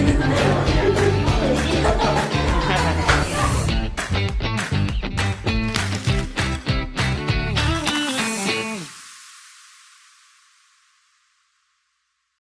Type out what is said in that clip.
you.